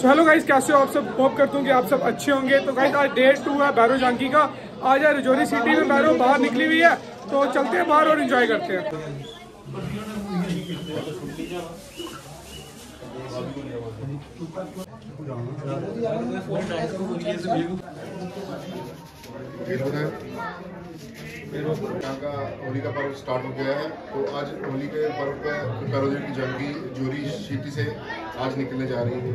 So hello guys कैसे हो? आप सब होप करता हूँ कि आप सब अच्छे होंगे। तो गाइस आज डे टू है बैरो जानकी का। आज है रजौरी सिटी में बैरो, बाहर निकली हुई है। तो चलते हैं बाहर और एंजॉय करते हैं। यहाँ का होली का पर्व स्टार्ट हो गया है। तो आज होली के पर्व पे करोजन की जंगी, जोरी सिटी से आज निकलने जा रही है?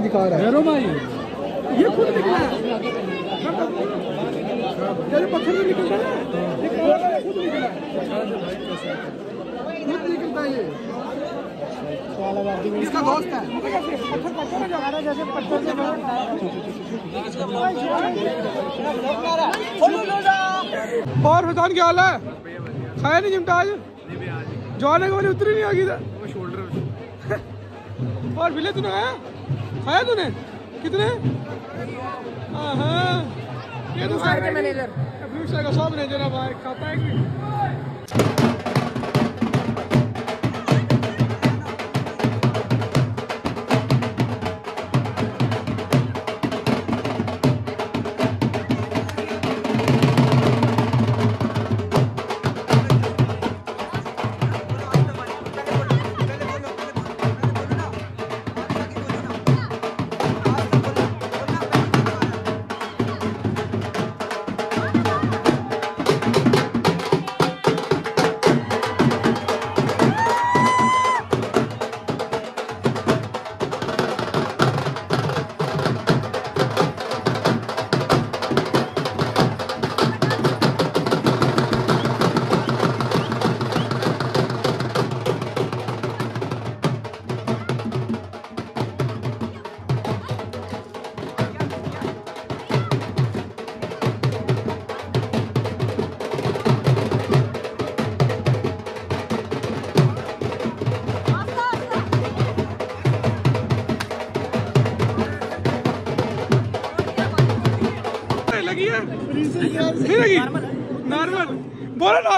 में दिखा रहा है। भाई ये खुद निकला है? पत्थर निकलता है खुद निकला खुद निकलता है ये। इसका दोस्त है। पत्थर पत्थर में जा रहा है जैसे पत्थर से और फैजान क्या हाल है? खाया नहीं चिमटा आज? जाने के वाली उतरी नहीं आगी और बिले तूने खाया? खाया तूने? कितने? हाँ ये तो सारे मैनेजर अभी उसका का सब मैनेजर है भाई खाता है कि?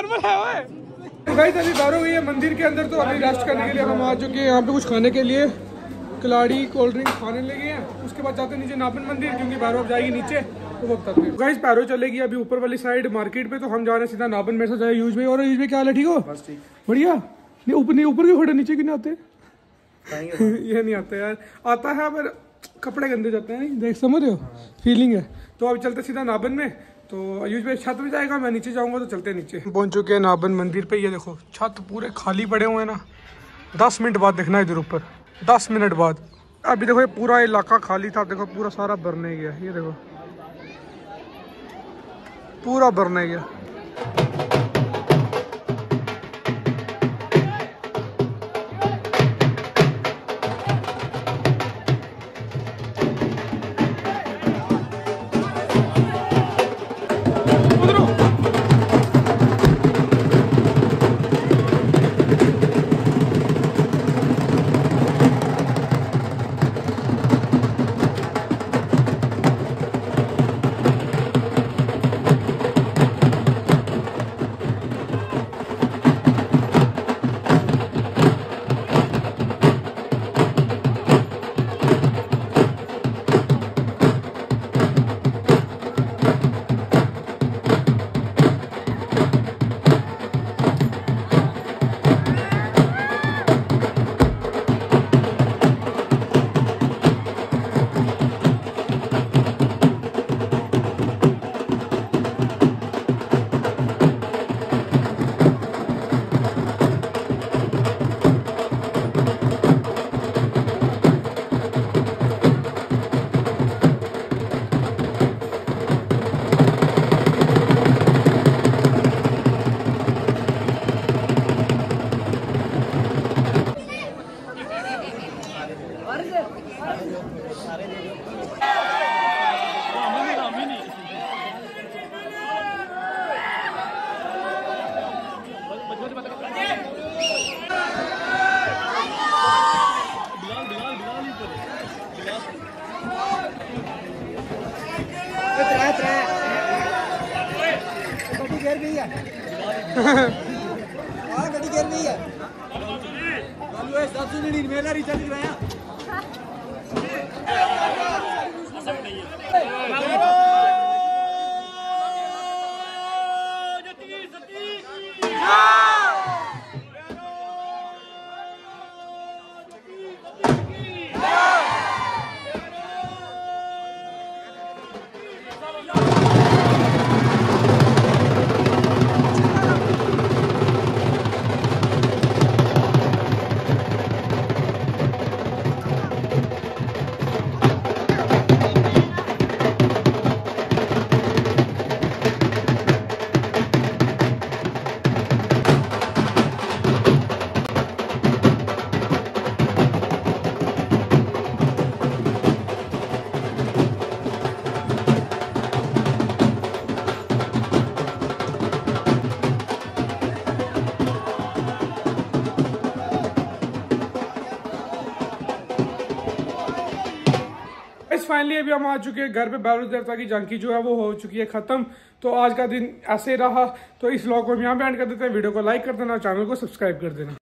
नॉर्मल है ओए। तो गाइस अभी बार हो गई है मंदिर के अंदर तो अभी रेस्ट करने के लिए हम आ चुके हैं। यहाँ पे कुछ खाने के लिए कलाड़ी कोल्ड ड्रिंक खाने लगे हैं। उसके बाद जाते हैं नीचे नापन मंदिर क्योंकि भैरव अब जाएगी नीचे तो वो बताते हैं। गाइस पैरो चलेगी अभी ऊपर वाली साइड मार्केट पे तो हम जा रहे हैं सीधा नापन मेरे साथ जाए यूज़ भाई। और यूज़ भाई क्या हाल है ठीक हो? बस ठीक। बढ़िया? नहीं ऊपर नहीं ऊपर क्यों खड़े नीचे क्यों नहीं आते? ये नहीं आता यार। आता है पर कपड़े गंदे जाते हैं। देख समझ रहे हो? फीलिंग है। तो अब चलते सीधा नाबन में। तो आयुष भाई, छत भी जाएगा, मैं नीचे जाऊँगा तो चलते हैं नीचे। पहुँच चुके हैं नाबन मंदिर पे, ये देखो, छत पूरे खाली पड़े हुए हैं ना। दस मिनट बाद देखना इधर ऊपर। दस मिनट बाद। अभी देखो, ये पूरा इलाका खाली था, देखो, पूरा सारा भरने गया, ये देखो। पूरा भरने गया। Vamos. फाइनली अभी हम आ चुके हैं घर पे। भैरव देवता की झांकी जो है वो हो चुकी है खत्म। तो आज का दिन ऐसे रहा। तो इस व्लॉग को हम यहाँ पे एंड कर देते हैं। वीडियो को लाइक कर देना चैनल को सब्सक्राइब कर देना।